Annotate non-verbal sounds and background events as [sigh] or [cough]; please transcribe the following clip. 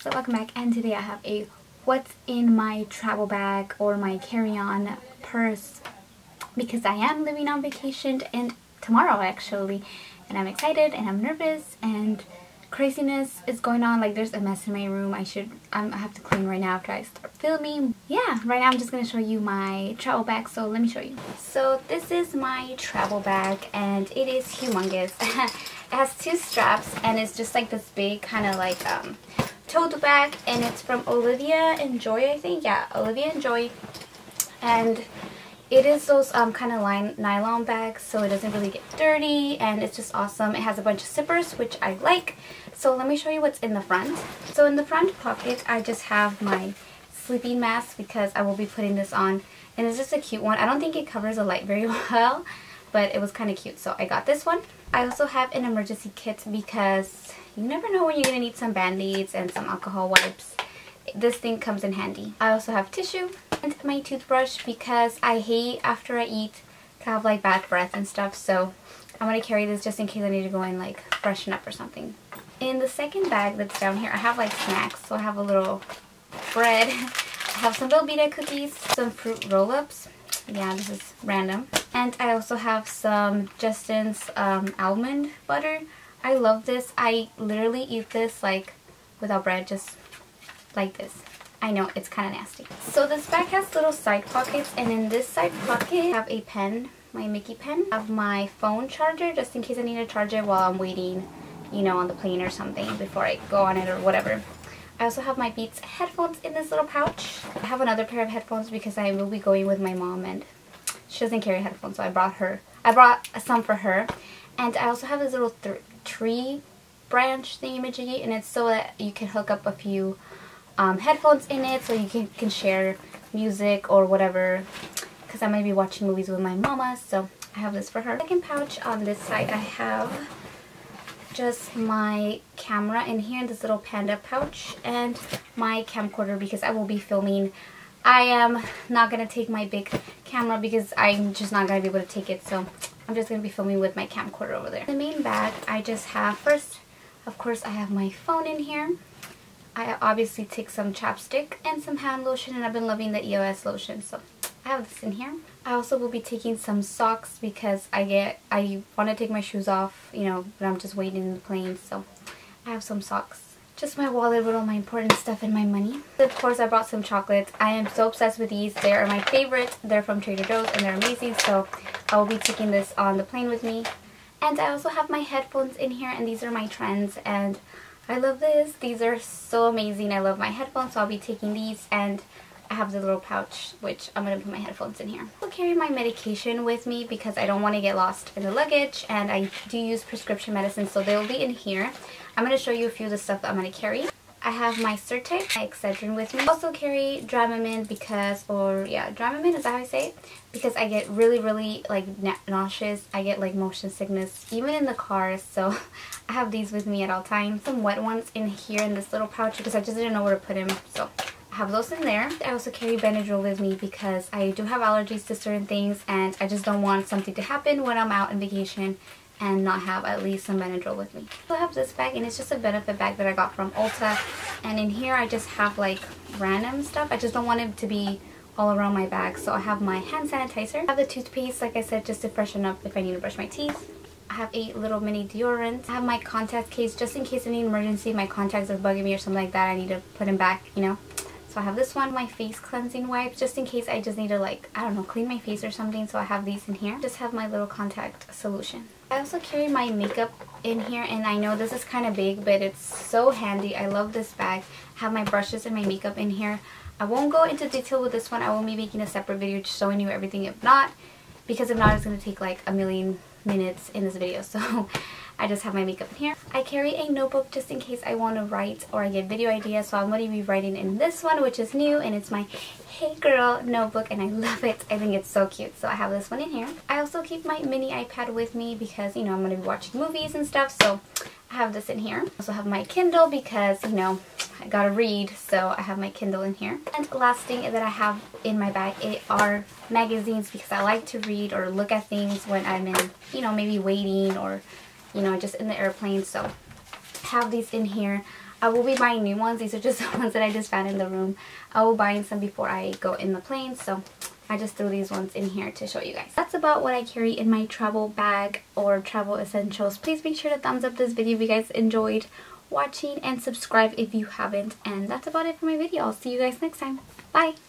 So welcome back and today I have a what's in my travel bag or my carry-on purse because I am living on vacation and tomorrow actually and I'm excited and I'm nervous and craziness is going on like there's a mess in my room I should I'm, I have to clean right now after I start filming. Yeah right now I'm just gonna show you my travel bag so let me show you. So this is my travel bag and it is humongous. [laughs] It has two straps and it's just like this big kind of like um tote bag and it's from Olivia and Joy I think yeah Olivia and Joy and it is those um, kind of nylon bags so it doesn't really get dirty and it's just awesome. It has a bunch of zippers which I like. So let me show you what's in the front. So in the front pocket I just have my sleeping mask because I will be putting this on and it's just a cute one. I don't think it covers the light very [laughs] well but it was kind of cute so I got this one. I also have an emergency kit because you never know when you're to need some band-aids and some alcohol wipes. This thing comes in handy. I also have tissue and my toothbrush because I hate after I eat to have like bad breath and stuff so I'm to carry this just in case I need to go and like freshen up or something. In the second bag that's down here I have like snacks so I have a little bread. [laughs] I have some Velveeta cookies, some fruit roll-ups. Yeah, this is random. And I also have some Justin's um, almond butter. I love this. I literally eat this like without bread, just like this. I know, it's kind of nasty. So this bag has little side pockets and in this side pocket I have a pen, my Mickey pen. I have my phone charger just in case I need to charge it while I'm waiting, you know, on the plane or something before I go on it or whatever. I also have my Beats headphones in this little pouch. I have another pair of headphones because I will be going with my mom and she doesn't carry headphones so I brought her. I brought some for her. And I also have this little tree branch thingy and it's so that you can hook up a few um, headphones in it so you can, can share music or whatever because I might be watching movies with my mama so I have this for her. Second pouch on this side I have just my camera in here in this little panda pouch and my camcorder because I will be filming. I am not going to take my big camera because I'm just not going to be able to take it so I'm just going to be filming with my camcorder over there. The main bag I just have first of course I have my phone in here I obviously take some chapstick and some hand lotion and I've been loving the EOS lotion so I have this in here. I also will be taking some socks because I get I want to take my shoes off you know but I'm just waiting in the plane so I have some socks. Just my wallet with all my important stuff and my money. Of course I brought some chocolates. I am so obsessed with these. They are my favorite. They're from Trader Joe's and they're amazing so I will be taking this on the plane with me. And I also have my headphones in here and these are my Frendz and I love this. These are so amazing. I love my headphones, so I'll be taking these and I have the little pouch, which I'm going to put my headphones in here. I'll carry my medication with me because I don't want to get lost in the luggage and I do use prescription medicine, so they'll be in here. I'm going to show you a few of the stuff that I'm going to carry. I have my Zyrtec, my Excedrin with me. I also carry Dramamine because, or yeah, Dramamine is that how I say it? Because I get really, really like nauseous. I get like motion sickness even in the car. So [laughs] I have these with me at all times. Some wet ones in here in this little pouch because I just didn't know where to put them. So have those in there. I also carry Benadryl with me because I do have allergies to certain things and I just don't want something to happen when I'm out on vacation and not have at least some Benadryl with me. I have this bag and it's just a benefit bag that I got from Ulta and in here I just have like random stuff. I just don't want it to be all around my bag so I have my hand sanitizer. I have the toothpaste like I said just to freshen up if I need to brush my teeth. I have a little mini deodorant. I have my contact case just in case any emergency my contacts are bugging me or something like that I need to put them back you know. So I have this one, my face cleansing wipe, just in case I just need to like, I don't know, clean my face or something. So I have these in here. Just have my little contact solution. I also carry my makeup in here and I know this is kind of big but it's so handy. I love this bag. I have my brushes and my makeup in here. I won't go into detail with this one. I will be making a separate video just showing you everything if not because if not it's going to take like a million minutes in this video [laughs] so I just have my makeup in here. I carry a notebook just in case I want to write or I get video ideas so I'm going to be writing in this one which is new and it's my Hey Girl notebook and I love it. I think it's so cute so I have this one in here. I also keep my mini iPad with me because you know I'm going to be watching movies and stuff so I have this in here. I also have my Kindle because you know I gotta read so I have my Kindle in here. And last thing that I have in my bag are magazines because I like to read or look at things when I'm in you know maybe waiting or you know, just in the airplane. So have these in here. I will be buying new ones. These are just [laughs] the ones that I just found in the room. I will buying some before I go in the plane. So I just threw these ones in here to show you guys. That's about what I carry in my travel bag or travel essentials. Please make sure to thumbs up this video if you guys enjoyed watching and subscribe if you haven't. And that's about it for my video. I'll see you guys next time. Bye!